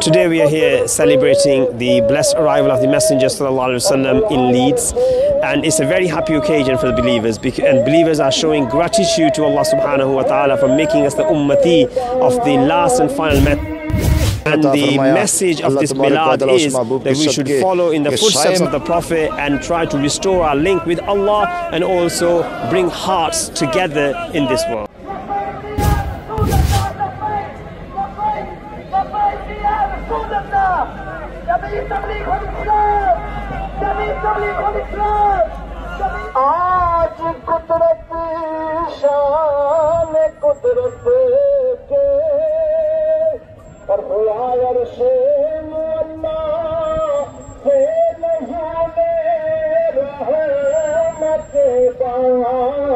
Today we are here celebrating the blessed arrival of the Messenger وسلم, in Leeds and it's a very happy occasion for the believers and believers are showing gratitude to Allah subhanahu wa ta'ala for making us the ummati of the last and final message and the message of this milad is that we should follow in the footsteps of the Prophet and try to restore our link with Allah and also bring hearts together in this world. Oh! oh